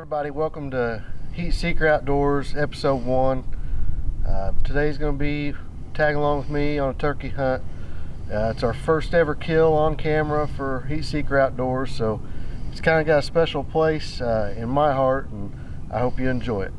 everybody, welcome to Heatseeker Outdoors, episode one. Uh, today's going to be tag along with me on a turkey hunt. Uh, it's our first ever kill on camera for Heatseeker Outdoors, so it's kind of got a special place uh, in my heart, and I hope you enjoy it.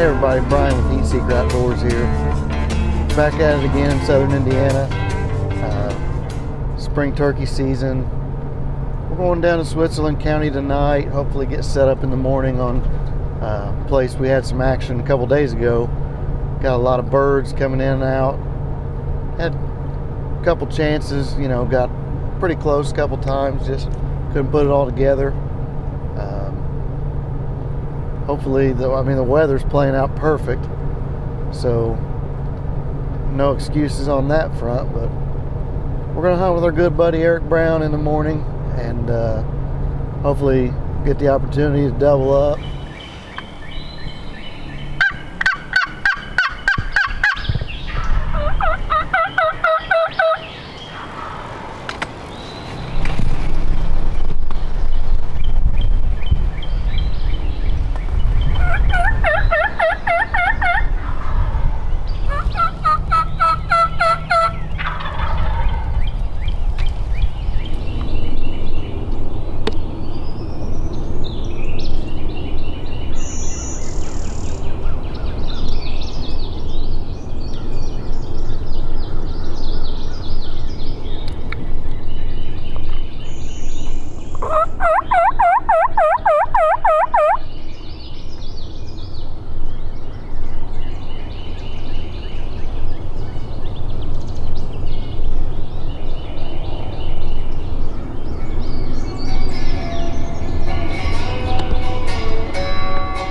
Hey everybody, Brian with Heatseeker Outdoors here. Back at it again in southern Indiana. Uh, spring turkey season. We're going down to Switzerland County tonight. Hopefully get set up in the morning on uh, a place we had some action a couple days ago. Got a lot of birds coming in and out. Had a couple chances, you know, got pretty close a couple times, just couldn't put it all together. Hopefully the I mean the weather's playing out perfect. So no excuses on that front but we're gonna hunt with our good buddy Eric Brown in the morning and uh, hopefully get the opportunity to double up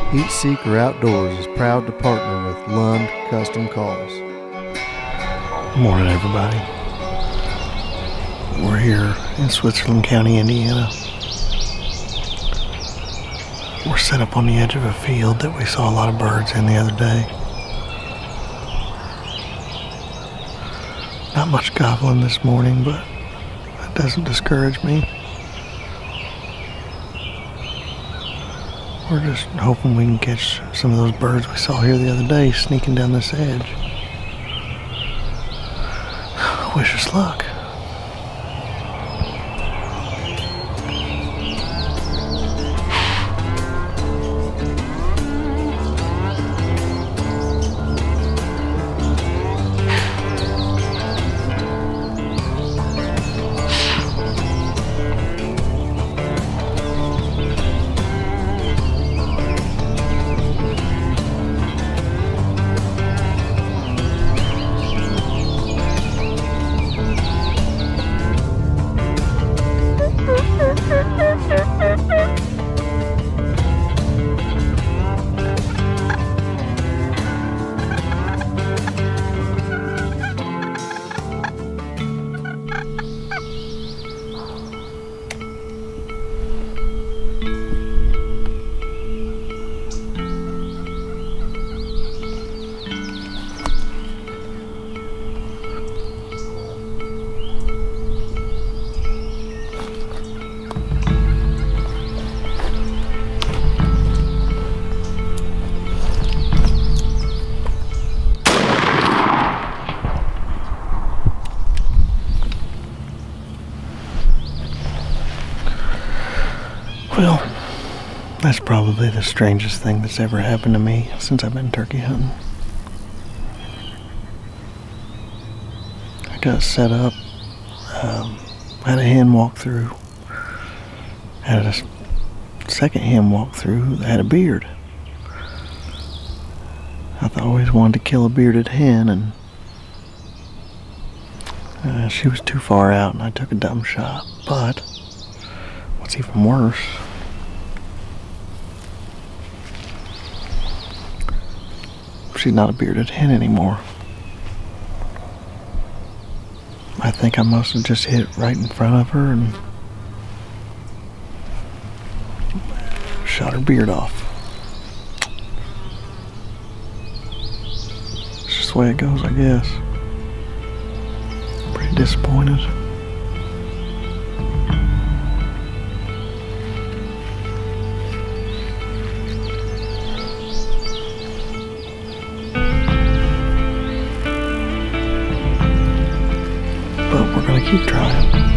Heatseeker Outdoors is proud to partner with Lund Custom Calls. Morning, everybody. We're here in Switzerland County, Indiana. We're set up on the edge of a field that we saw a lot of birds in the other day. Not much gobbling this morning, but that doesn't discourage me. We're just hoping we can catch some of those birds we saw here the other day sneaking down this edge. Wish us luck. Probably the strangest thing that's ever happened to me since I've been turkey hunting. I got set up, um, had a hen walk through, had a second hen walk through that had a beard. I've always wanted to kill a bearded hen, and uh, she was too far out, and I took a dumb shot. But what's even worse she's not a bearded hen anymore. I think I must have just hit right in front of her and shot her beard off. It's just the way it goes, I guess. I'm Pretty disappointed. But we're gonna keep trying.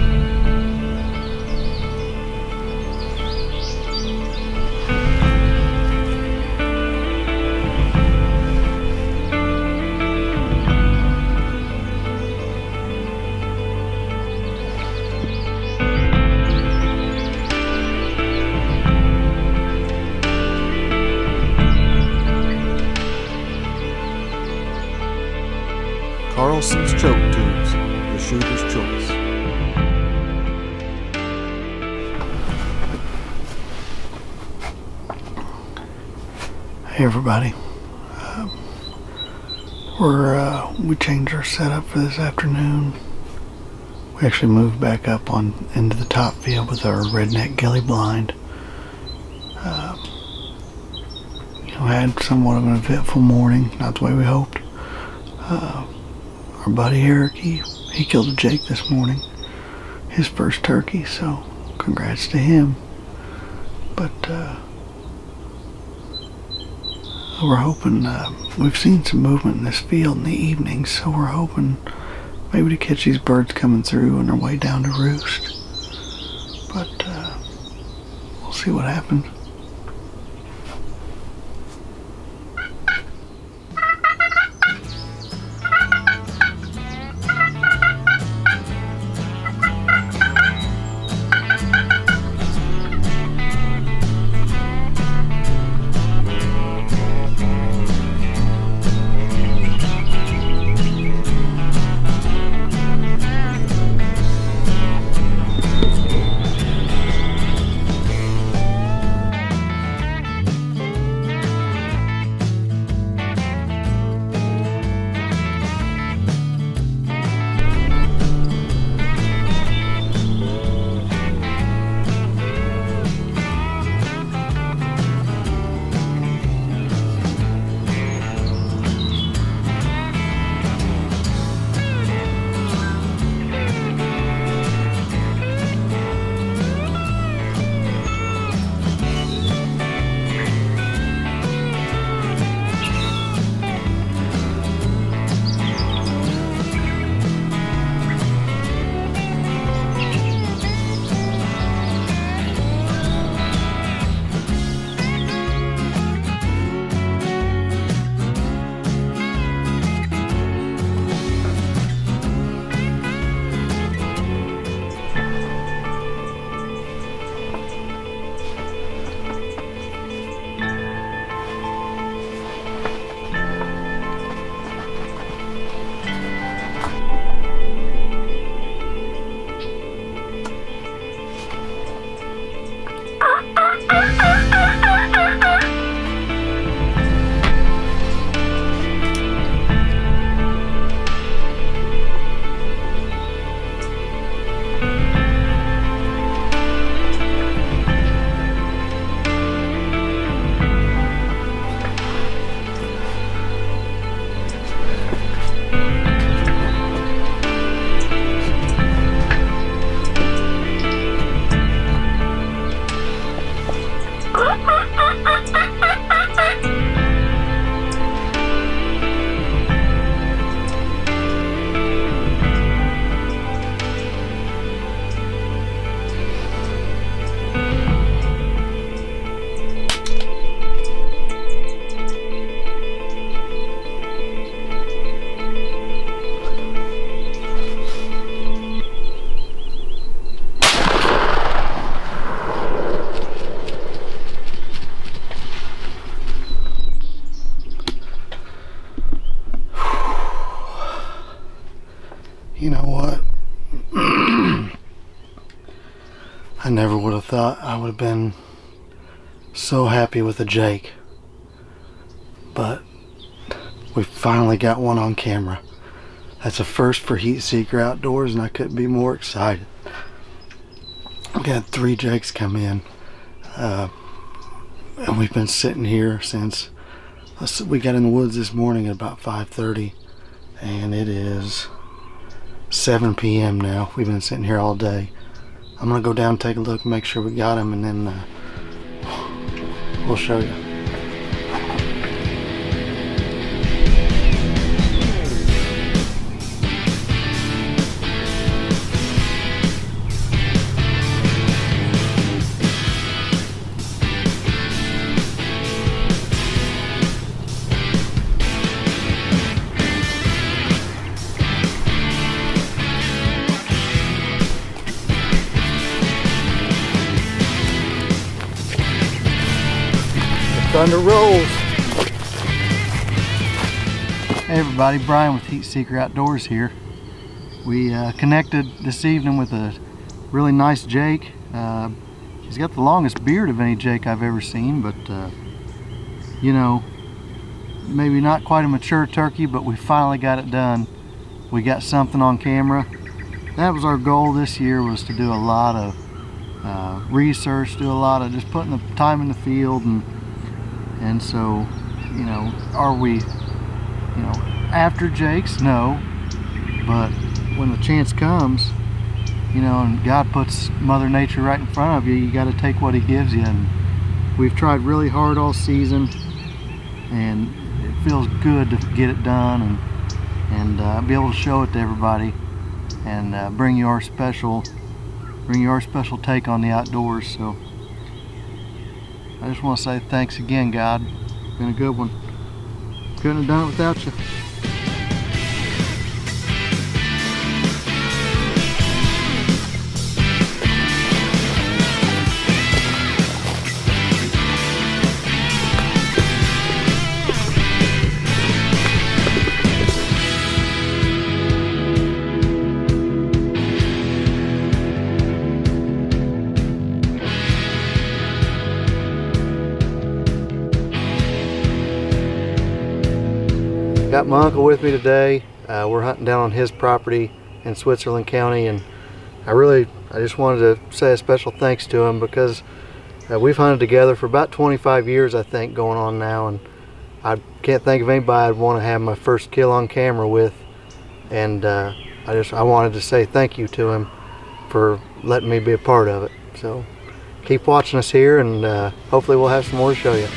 Carlson's Choke Tubes, shooter's choice. Hey everybody. Um, we're uh, we changed our setup for this afternoon. We actually moved back up on into the top field with our redneck ghillie blind. Um, you know, had somewhat of an eventful morning, not the way we hoped. Uh, our buddy Eric, he, he killed a Jake this morning, his first turkey, so congrats to him. But uh, we're hoping uh, we've seen some movement in this field in the evening, so we're hoping maybe to catch these birds coming through on their way down to roost. But uh, we'll see what happens. Never would have thought I would have been so happy with a Jake. But we finally got one on camera. That's a first for Heatseeker Outdoors and I couldn't be more excited. We had three Jakes come in. Uh, and we've been sitting here since we got in the woods this morning at about 5.30 and it is 7 p.m. now. We've been sitting here all day. I'm gonna go down take a look, make sure we got him, and then uh, we'll show you. Rolls. Hey everybody, Brian with Heatseeker Outdoors here. We uh, connected this evening with a really nice Jake. Uh, he's got the longest beard of any Jake I've ever seen, but uh, you know, maybe not quite a mature turkey, but we finally got it done. We got something on camera. That was our goal this year was to do a lot of uh, research, do a lot of just putting the time in the field and and so, you know, are we, you know, after Jake's? No. But when the chance comes, you know, and God puts Mother Nature right in front of you, you got to take what He gives you. And we've tried really hard all season, and it feels good to get it done and and uh, be able to show it to everybody and uh, bring you our special bring you our special take on the outdoors. So. I just want to say thanks again, God. Been a good one. Couldn't have done it without you. Got my uncle with me today. Uh, we're hunting down on his property in Switzerland County and I really, I just wanted to say a special thanks to him because uh, we've hunted together for about 25 years I think going on now and I can't think of anybody I'd want to have my first kill on camera with and uh, I just, I wanted to say thank you to him for letting me be a part of it. So keep watching us here and uh, hopefully we'll have some more to show you.